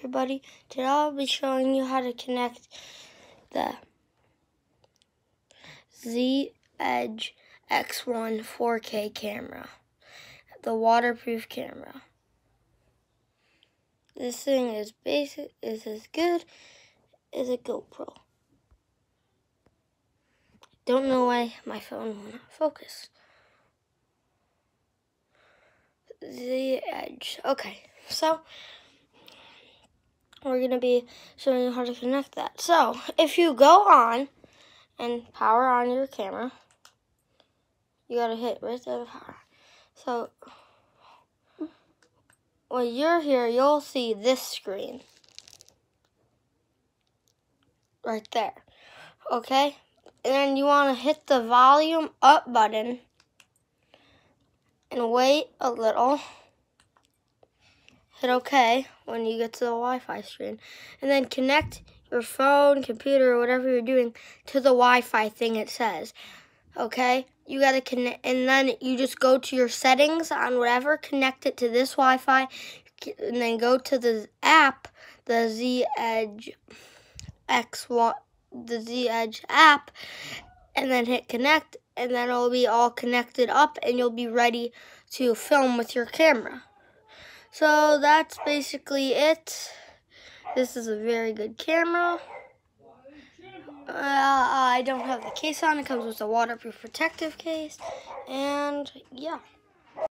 everybody. Today I'll be showing you how to connect the Z Edge X1 4K camera, the waterproof camera. This thing is basic is as good as a GoPro. Don't know why my phone won't focus. The edge. Okay, so we're going to be showing you how to connect that. So, if you go on and power on your camera, you got to hit right there power. So, when you're here, you'll see this screen. Right there. Okay? And then you want to hit the volume up button and wait a little hit OK when you get to the Wi-Fi screen. And then connect your phone, computer, or whatever you're doing to the Wi-Fi thing it says. Okay? You got to connect, and then you just go to your settings on whatever, connect it to this Wi-Fi, and then go to the app, the Z Edge X1, the Z Edge app, and then hit connect, and then it'll be all connected up, and you'll be ready to film with your camera. So that's basically it. This is a very good camera. Uh, I don't have the case on. It comes with a waterproof protective case. And yeah.